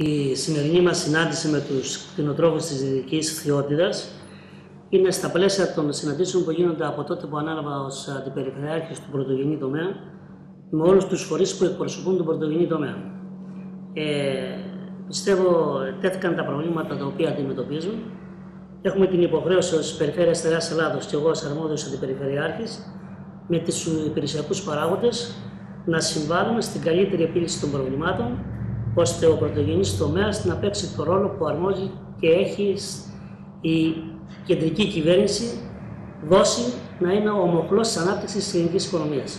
Η σημερινή μας συνάντηση με τους κτηνοτρόφους της Δυτικής Θεότητας είναι στα πλαίσια των συναντήσεων που γίνονται από τότε που ανάλαβα ως αντιπεριφερειάρχης του πρωτογενή τομέα με όλους τους φορείς που εκπροσωπούν τον πρωτογενή τομέα. Ε, πιστεύω τέθηκαν τα προβλήματα τα οποία αντιμετωπίζουν. Έχουμε την υποχρέωση ως Περιφέρεια Τεράς Ελλάδος και εγώ ως αρμόδιος αντιπεριφερειάρχης με τους υπηρεσιακούς παράγοντες να συμβάλλουμε στην καλύτερη επίλυση των προβλημάτων ώστε ο πρωτογενής τομέας να παίξει το ρόλο που αρμόζει και έχει η κεντρική κυβέρνηση δώσει να είναι ο μοχλός της ανάπτυξης της ελληνικής οικονομίας.